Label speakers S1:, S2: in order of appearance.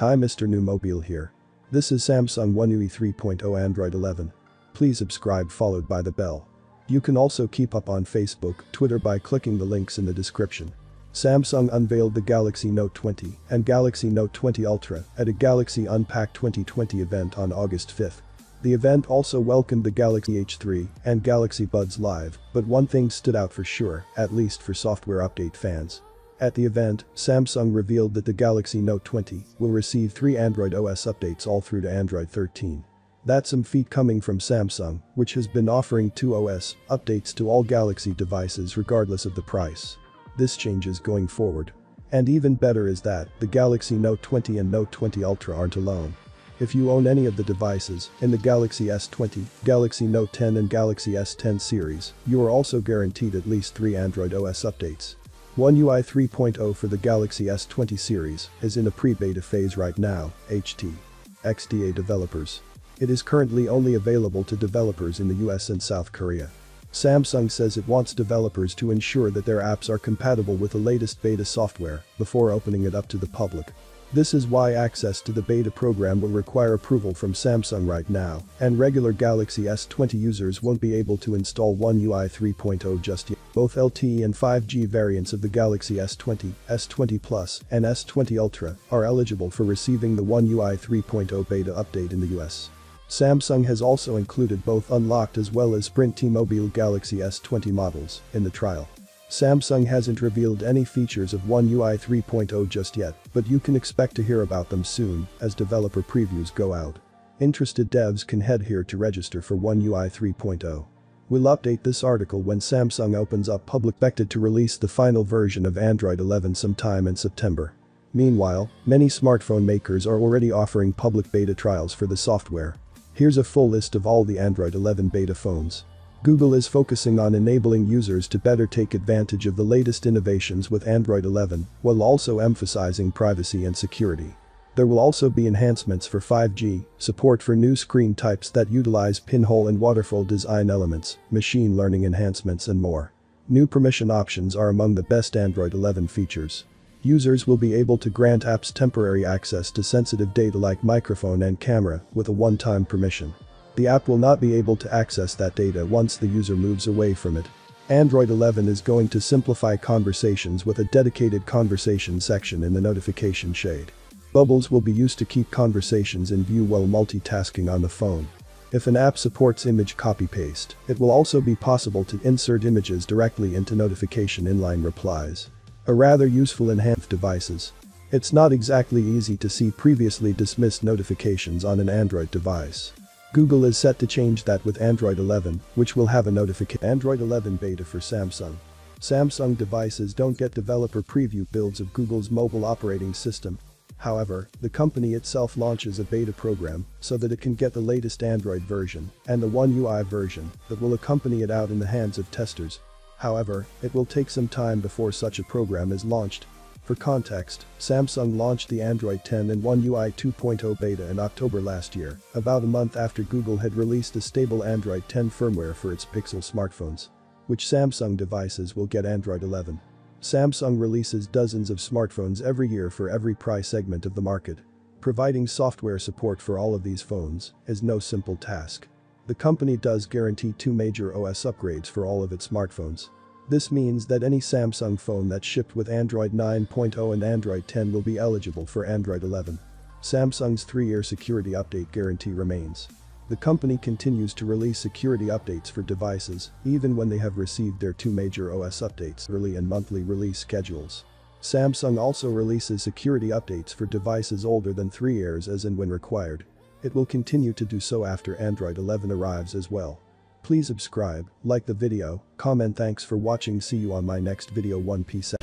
S1: Hi Mr. New Mobile here. This is Samsung One UI 3.0 Android 11. Please subscribe followed by the bell. You can also keep up on Facebook, Twitter by clicking the links in the description. Samsung unveiled the Galaxy Note 20 and Galaxy Note 20 Ultra at a Galaxy Unpacked 2020 event on August 5. The event also welcomed the Galaxy Watch 3 and Galaxy Buds Live, but one thing stood out for sure, at least for software update fans. At the event, Samsung revealed that the Galaxy Note 20 will receive three Android OS updates all through to Android 13. That's some feat coming from Samsung, which has been offering two OS updates to all Galaxy devices regardless of the price. This changes going forward. And even better is that, the Galaxy Note 20 and Note 20 Ultra aren't alone. If you own any of the devices in the Galaxy S20, Galaxy Note 10 and Galaxy S10 series, you are also guaranteed at least three Android OS updates. One UI 3.0 for the Galaxy S20 series is in a pre-beta phase right now, HT. XDA developers. It is currently only available to developers in the US and South Korea. Samsung says it wants developers to ensure that their apps are compatible with the latest beta software before opening it up to the public. This is why access to the beta program will require approval from Samsung right now, and regular Galaxy S20 users won't be able to install One UI 3.0 just yet. Both LTE and 5G variants of the Galaxy S20, S20 Plus, and S20 Ultra are eligible for receiving the One UI 3.0 beta update in the US. Samsung has also included both unlocked as well as Sprint T-Mobile Galaxy S20 models in the trial. Samsung hasn't revealed any features of One UI 3.0 just yet, but you can expect to hear about them soon as developer previews go out. Interested devs can head here to register for One UI 3.0. We'll update this article when Samsung opens up public expected to release the final version of Android 11 sometime in September. Meanwhile, many smartphone makers are already offering public beta trials for the software. Here's a full list of all the Android 11 beta phones. Google is focusing on enabling users to better take advantage of the latest innovations with Android 11 while also emphasizing privacy and security. There will also be enhancements for 5G, support for new screen types that utilize pinhole and waterfall design elements, machine learning enhancements and more. New permission options are among the best Android 11 features. Users will be able to grant apps temporary access to sensitive data like microphone and camera with a one-time permission. The app will not be able to access that data once the user moves away from it. Android 11 is going to simplify conversations with a dedicated conversation section in the notification shade. Bubbles will be used to keep conversations in view while multitasking on the phone. If an app supports image copy-paste, it will also be possible to insert images directly into notification inline replies. A rather useful enhanced devices. It's not exactly easy to see previously dismissed notifications on an Android device. Google is set to change that with Android 11, which will have a notification Android 11 beta for Samsung. Samsung devices don't get developer preview builds of Google's mobile operating system. However, the company itself launches a beta program so that it can get the latest Android version and the One UI version that will accompany it out in the hands of testers. However, it will take some time before such a program is launched for context, Samsung launched the Android 10 and One UI 2.0 beta in October last year, about a month after Google had released a stable Android 10 firmware for its Pixel smartphones. Which Samsung devices will get Android 11. Samsung releases dozens of smartphones every year for every price segment of the market. Providing software support for all of these phones is no simple task. The company does guarantee two major OS upgrades for all of its smartphones. This means that any Samsung phone that shipped with Android 9.0 and Android 10 will be eligible for Android 11. Samsung's 3-year security update guarantee remains. The company continues to release security updates for devices even when they have received their two major OS updates early and monthly release schedules. Samsung also releases security updates for devices older than 3 years as and when required. It will continue to do so after Android 11 arrives as well. Please subscribe, like the video, comment thanks for watching see you on my next video one piece